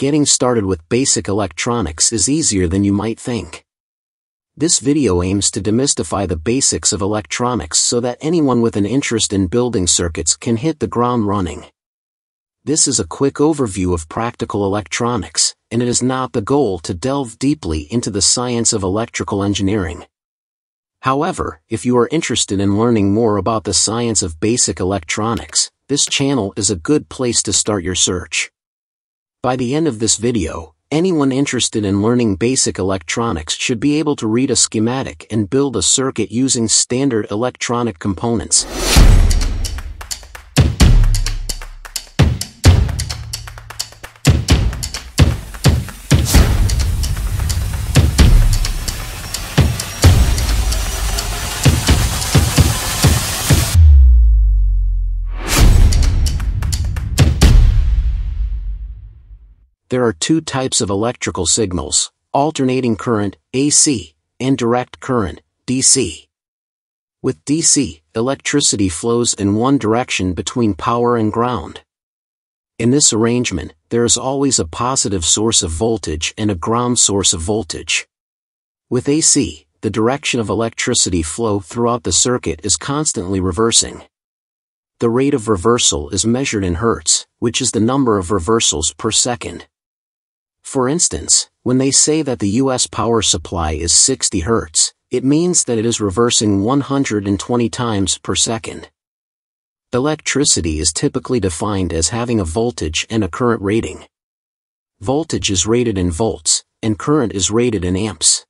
getting started with basic electronics is easier than you might think. This video aims to demystify the basics of electronics so that anyone with an interest in building circuits can hit the ground running. This is a quick overview of practical electronics, and it is not the goal to delve deeply into the science of electrical engineering. However, if you are interested in learning more about the science of basic electronics, this channel is a good place to start your search. By the end of this video, anyone interested in learning basic electronics should be able to read a schematic and build a circuit using standard electronic components. There are two types of electrical signals, alternating current, AC, and direct current, DC. With DC, electricity flows in one direction between power and ground. In this arrangement, there is always a positive source of voltage and a ground source of voltage. With AC, the direction of electricity flow throughout the circuit is constantly reversing. The rate of reversal is measured in hertz, which is the number of reversals per second. For instance, when they say that the US power supply is 60 Hz, it means that it is reversing 120 times per second. Electricity is typically defined as having a voltage and a current rating. Voltage is rated in volts, and current is rated in amps.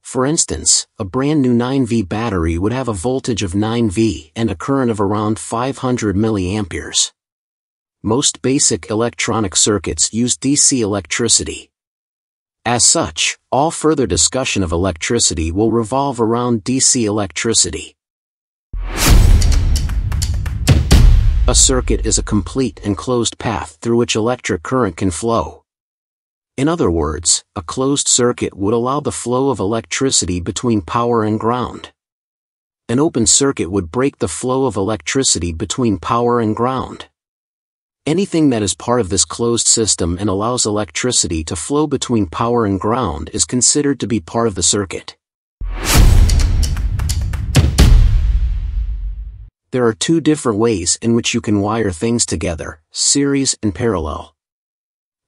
For instance, a brand new 9V battery would have a voltage of 9V and a current of around 500 milliamperes most basic electronic circuits use DC electricity. As such, all further discussion of electricity will revolve around DC electricity. A circuit is a complete and closed path through which electric current can flow. In other words, a closed circuit would allow the flow of electricity between power and ground. An open circuit would break the flow of electricity between power and ground. Anything that is part of this closed system and allows electricity to flow between power and ground is considered to be part of the circuit. There are two different ways in which you can wire things together, series and parallel.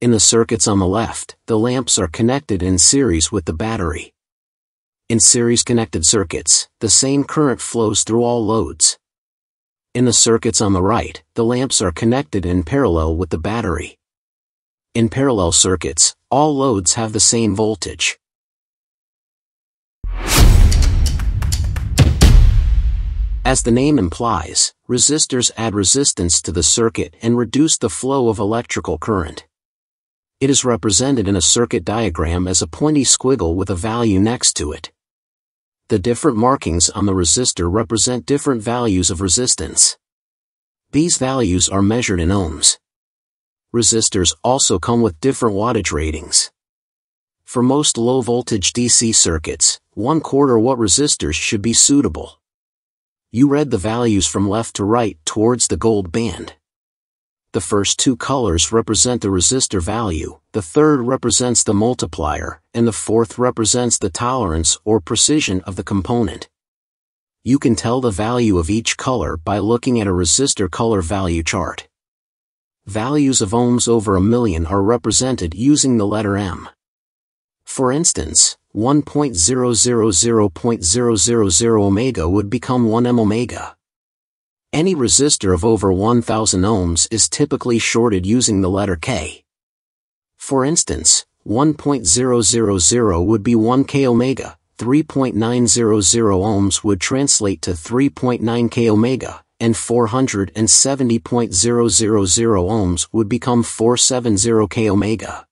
In the circuits on the left, the lamps are connected in series with the battery. In series connected circuits, the same current flows through all loads. In the circuits on the right, the lamps are connected in parallel with the battery. In parallel circuits, all loads have the same voltage. As the name implies, resistors add resistance to the circuit and reduce the flow of electrical current. It is represented in a circuit diagram as a pointy squiggle with a value next to it the different markings on the resistor represent different values of resistance. These values are measured in ohms. Resistors also come with different wattage ratings. For most low-voltage DC circuits, 1 quarter watt resistors should be suitable. You read the values from left to right towards the gold band. The first two colors represent the resistor value, the third represents the multiplier, and the fourth represents the tolerance or precision of the component. You can tell the value of each color by looking at a resistor color value chart. Values of ohms over a million are represented using the letter M. For instance, 1.000.000 omega would become 1 m omega. Any resistor of over 1000 ohms is typically shorted using the letter K. For instance, 1.000 would be 1 k omega, 3.900 ohms would translate to 3.9 k omega, and 470.000 ohms would become 470 k omega.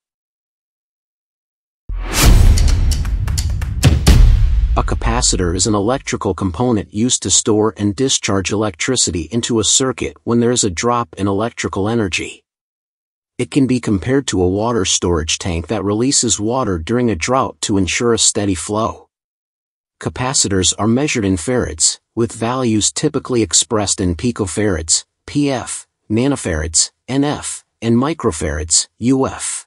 A capacitor is an electrical component used to store and discharge electricity into a circuit when there is a drop in electrical energy. It can be compared to a water storage tank that releases water during a drought to ensure a steady flow. Capacitors are measured in farads, with values typically expressed in picofarads, PF, nanofarads, NF, and microfarads, UF.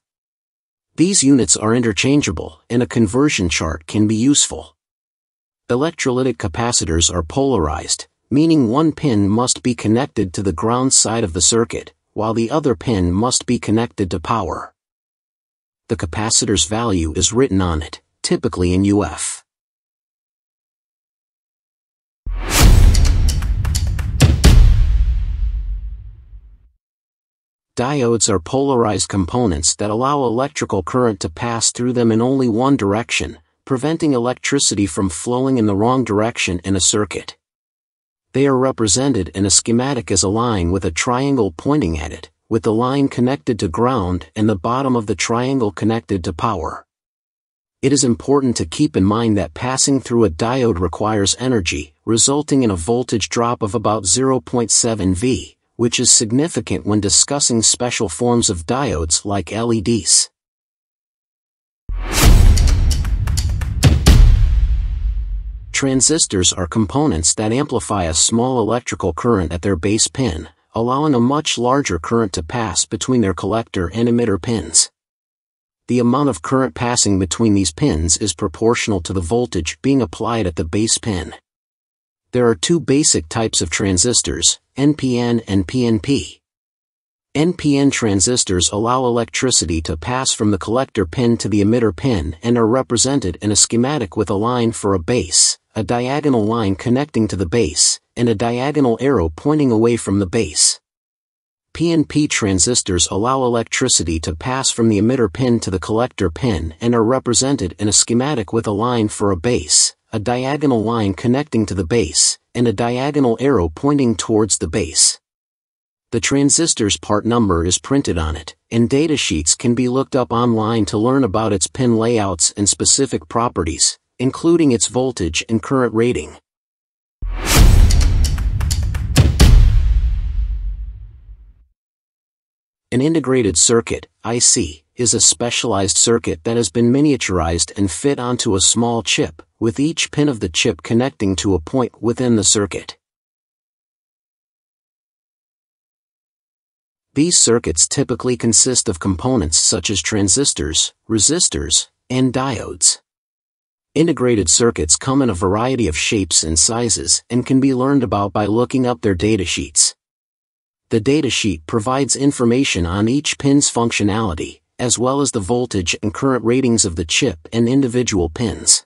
These units are interchangeable, and a conversion chart can be useful. Electrolytic capacitors are polarized, meaning one pin must be connected to the ground side of the circuit, while the other pin must be connected to power. The capacitor's value is written on it, typically in UF. Diodes are polarized components that allow electrical current to pass through them in only one direction, preventing electricity from flowing in the wrong direction in a circuit. They are represented in a schematic as a line with a triangle pointing at it, with the line connected to ground and the bottom of the triangle connected to power. It is important to keep in mind that passing through a diode requires energy, resulting in a voltage drop of about 0.7 V, which is significant when discussing special forms of diodes like LEDs. Transistors are components that amplify a small electrical current at their base pin, allowing a much larger current to pass between their collector and emitter pins. The amount of current passing between these pins is proportional to the voltage being applied at the base pin. There are two basic types of transistors, NPN and PNP. NPN transistors allow electricity to pass from the collector pin to the emitter pin and are represented in a schematic with a line for a base, a diagonal line connecting to the base, and a diagonal arrow pointing away from the base. PNP transistors allow electricity to pass from the emitter pin to the collector pin and are represented in a schematic with a line for a base, a diagonal line connecting to the base, and a diagonal arrow pointing towards the base. The transistor's part number is printed on it, and datasheets can be looked up online to learn about its pin layouts and specific properties, including its voltage and current rating. An integrated circuit, IC, is a specialized circuit that has been miniaturized and fit onto a small chip, with each pin of the chip connecting to a point within the circuit. These circuits typically consist of components such as transistors, resistors, and diodes. Integrated circuits come in a variety of shapes and sizes and can be learned about by looking up their datasheets. The datasheet provides information on each pin's functionality, as well as the voltage and current ratings of the chip and individual pins.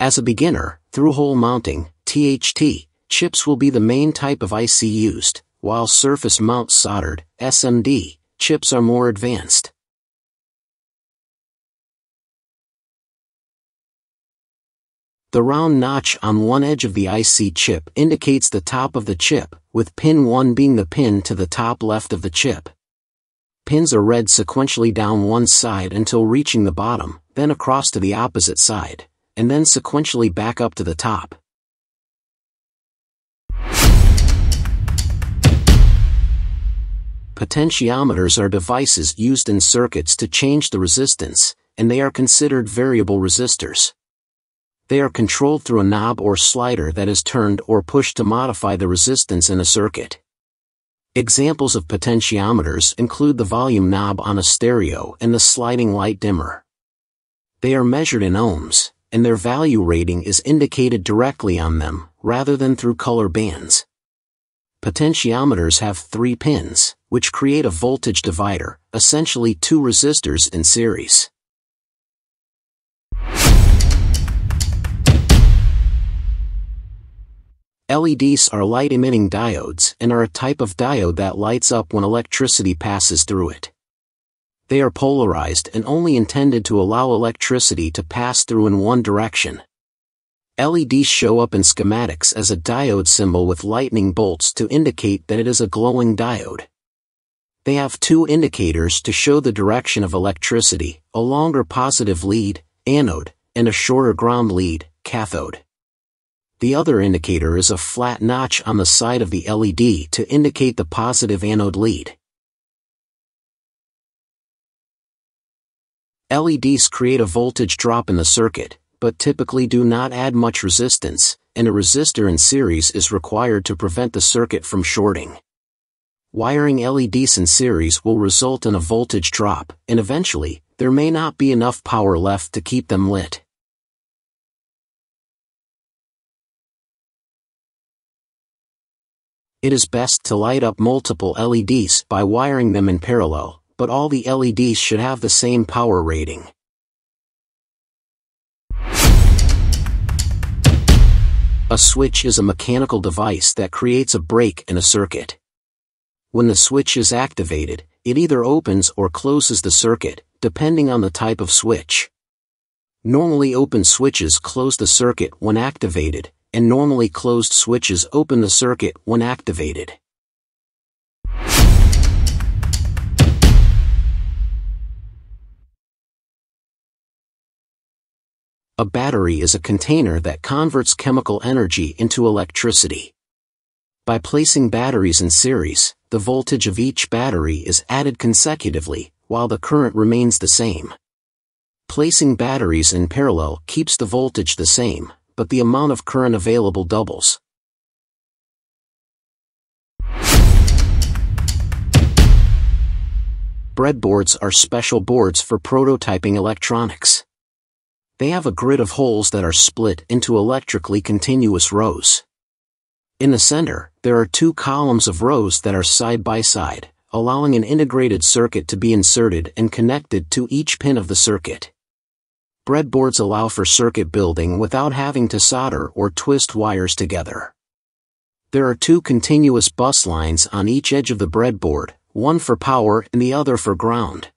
As a beginner, through-hole mounting, THT, chips will be the main type of IC used, while surface mount soldered, SMD, chips are more advanced. The round notch on one edge of the IC chip indicates the top of the chip, with pin 1 being the pin to the top left of the chip. Pins are read sequentially down one side until reaching the bottom, then across to the opposite side and then sequentially back up to the top. Potentiometers are devices used in circuits to change the resistance, and they are considered variable resistors. They are controlled through a knob or slider that is turned or pushed to modify the resistance in a circuit. Examples of potentiometers include the volume knob on a stereo and the sliding light dimmer. They are measured in ohms, and their value rating is indicated directly on them, rather than through color bands. Potentiometers have three pins, which create a voltage divider, essentially two resistors in series. LEDs are light-emitting diodes and are a type of diode that lights up when electricity passes through it. They are polarized and only intended to allow electricity to pass through in one direction. LEDs show up in schematics as a diode symbol with lightning bolts to indicate that it is a glowing diode. They have two indicators to show the direction of electricity, a longer positive lead, anode, and a shorter ground lead, cathode. The other indicator is a flat notch on the side of the LED to indicate the positive anode lead. LEDs create a voltage drop in the circuit, but typically do not add much resistance, and a resistor in series is required to prevent the circuit from shorting. Wiring LEDs in series will result in a voltage drop, and eventually, there may not be enough power left to keep them lit. It is best to light up multiple LEDs by wiring them in parallel, but all the LEDs should have the same power rating. A switch is a mechanical device that creates a break in a circuit. When the switch is activated, it either opens or closes the circuit, depending on the type of switch. Normally open switches close the circuit when activated, and normally closed switches open the circuit when activated. A battery is a container that converts chemical energy into electricity. By placing batteries in series, the voltage of each battery is added consecutively, while the current remains the same. Placing batteries in parallel keeps the voltage the same, but the amount of current available doubles. Breadboards are special boards for prototyping electronics. They have a grid of holes that are split into electrically continuous rows. In the center, there are two columns of rows that are side by side, allowing an integrated circuit to be inserted and connected to each pin of the circuit. Breadboards allow for circuit building without having to solder or twist wires together. There are two continuous bus lines on each edge of the breadboard, one for power and the other for ground.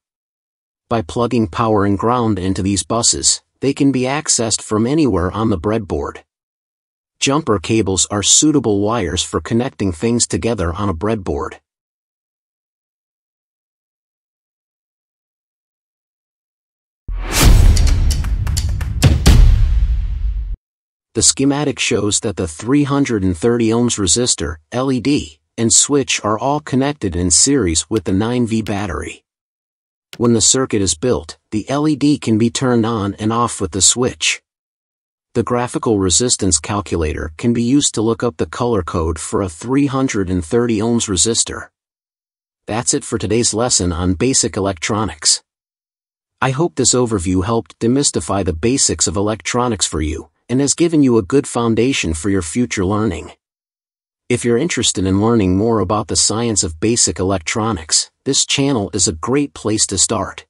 By plugging power and ground into these buses, they can be accessed from anywhere on the breadboard. Jumper cables are suitable wires for connecting things together on a breadboard. The schematic shows that the 330 ohms resistor, LED, and switch are all connected in series with the 9V battery. When the circuit is built, the LED can be turned on and off with the switch. The graphical resistance calculator can be used to look up the color code for a 330 ohms resistor. That's it for today's lesson on basic electronics. I hope this overview helped demystify the basics of electronics for you and has given you a good foundation for your future learning. If you're interested in learning more about the science of basic electronics, this channel is a great place to start.